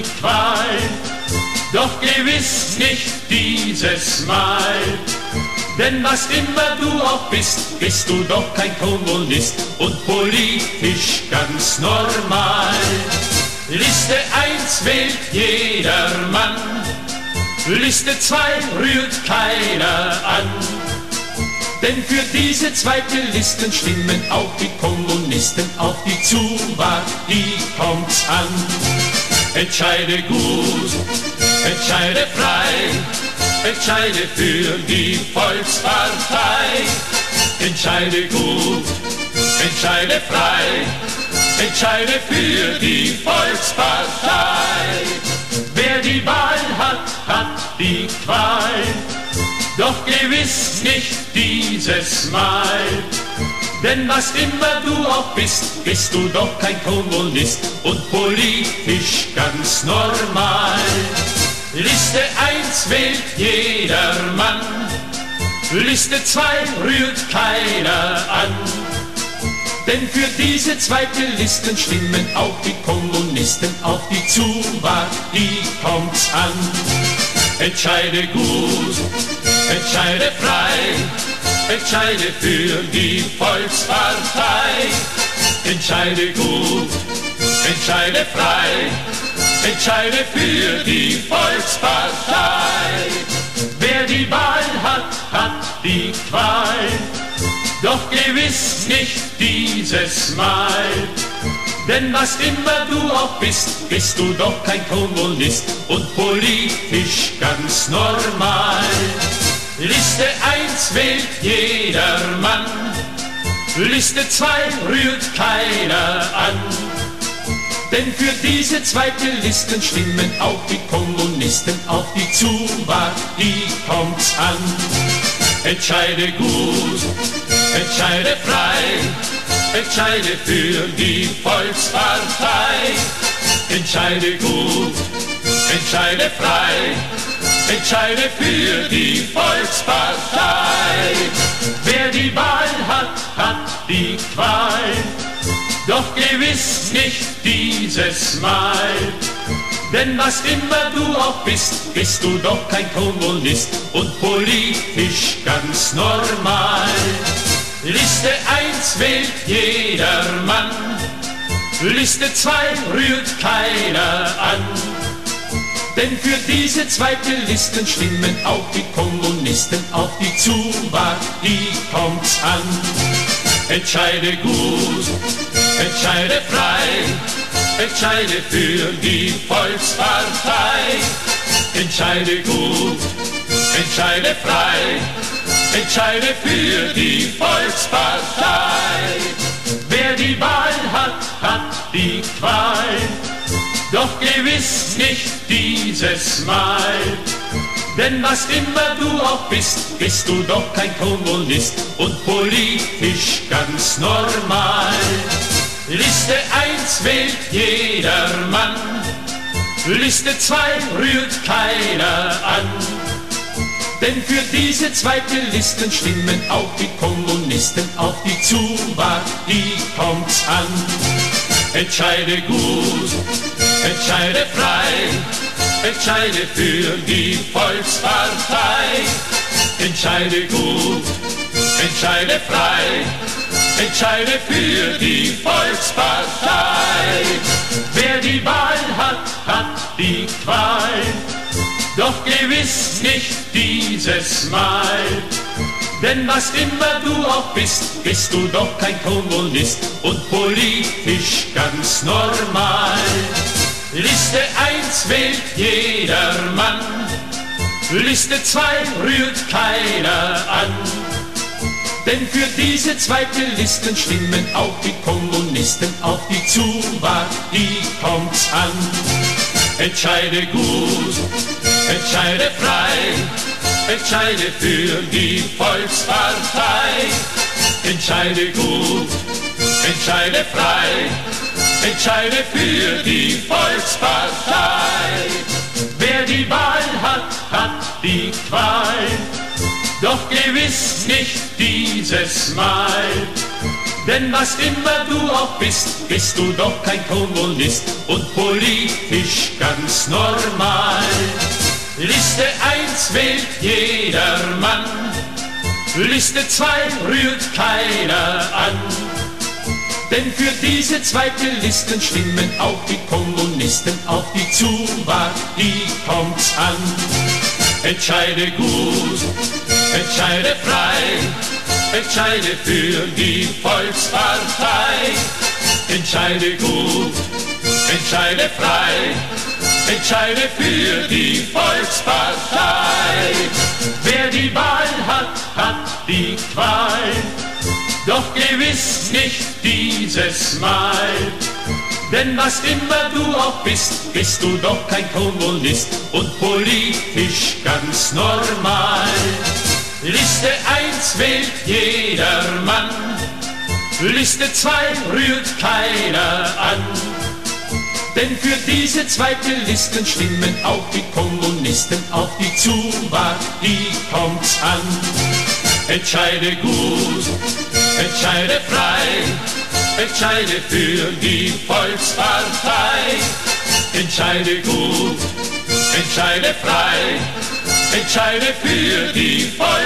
die Qual. Doch gewiss nicht dieses Mal. Denn was immer du auch bist, bist du doch kein Kommunist und politisch ganz normal. Liste 1 wählt jeder Mann, Liste 2 rührt keiner an. Denn für diese zweite Listen stimmen auch die Kommunisten auf die Zuwahl, die kommt's an. Entscheide gut, entscheide frei, entscheide für die Volkspartei. Entscheide gut, entscheide frei, entscheide für die Volkspartei. Wer die Wahl hat, hat die Qual, doch gewiss nicht dieses Mal. Denn was immer du auch bist, bist du doch kein Kommunist und politisch ganz normal. Liste 1 wählt jeder Mann, Liste 2 rührt keiner an. Denn für diese zweite Listen stimmen auch die Kommunisten auf die Zuwahl, die kommt's an. Entscheide gut, entscheide frei, entscheide für die Volkspartei. Entscheide gut, entscheide frei, entscheide für die Volkspartei. Wer die Wahl hat, hat die Qual, doch gewiss nicht dieses Mal. Denn was immer du auch bist, bist du doch kein Kommunist und politisch ganz normal. Liste 1 wählt jeder Mann, Liste 2 rührt keiner an. Denn für diese zweite Listen stimmen auch die Kommunisten auf die Zuwahl, die kommt's an. Entscheide gut, entscheide frei, entscheide für die Volkspartei. Entscheide gut, entscheide frei, entscheide für die Volkspartei. Wer die Wahl hat, hat die Qual, doch gewiss nicht dieses Mal. Denn was immer du auch bist, bist du doch kein Kommunist und politisch ganz normal. Liste 1 wählt jeder Mann, Liste 2 rührt keiner an. Denn für diese zweite Listen stimmen auch die Kommunisten auf die Zuwahl, die kommt's an. Entscheide gut, entscheide frei, entscheide für die Volkspartei. Entscheide gut, entscheide frei, entscheide für die Volkspartei. Wer die Wahl hat, hat die Qual, doch gewiss nicht dieses Mal. Denn was immer du auch bist, bist du doch kein Kommunist und politisch ganz normal. Liste 1 wählt jeder Mann, Liste 2 rührt keiner an. Denn für diese zweite Listen stimmen auch die Kommunisten auf die Zuwahl, die kommt's an. Entscheide gut, entscheide frei, entscheide für die Volkspartei. Entscheide gut, entscheide frei, entscheide für die Volkspartei. Wer die Wahl hat, hat die Qual, doch gewiss nicht dieses Mal. Denn was immer du auch bist, bist du doch kein Kommunist und politisch ganz normal. Liste 1 wählt jeder Mann, Liste 2 rührt keiner an. Denn für diese zweite Listen stimmen auch die Kommunisten auf die Zuwahl, die kommt's an. Entscheide gut, entscheide frei, entscheide für die Volkspartei. Entscheide gut, entscheide frei, entscheide für die Volkspartei. Wer die Wahl hat, hat die Qual, doch gewiss nicht dieses Mal. Denn was immer du auch bist, bist du doch kein Kommunist und politisch ganz normal. Liste 1 wählt jeder Mann, Liste 2 rührt keiner an. Denn für diese zweite Listen stimmen auch die Kommunisten, auf die Zuwahl, die kommt's an. Entscheide gut, entscheide frei, entscheide für die Volkspartei. Entscheide gut, entscheide frei, entscheide für die Volkspartei. Wer die Wahl hat, hat die Qual, doch gewiss nicht dieses Mal. Denn was immer du auch bist, bist du doch kein Kommunist und politisch ganz normal. Liste 1 wählt jeder Mann, Liste 2 rührt keiner an. Denn für diese zweite Listen stimmen auch die Kommunisten auf die Zuwahl, die kommt's an. Entscheide gut, entscheide frei, Entscheide für die Volkspartei. Entscheide gut, entscheide frei. Entscheide für die Volkspartei.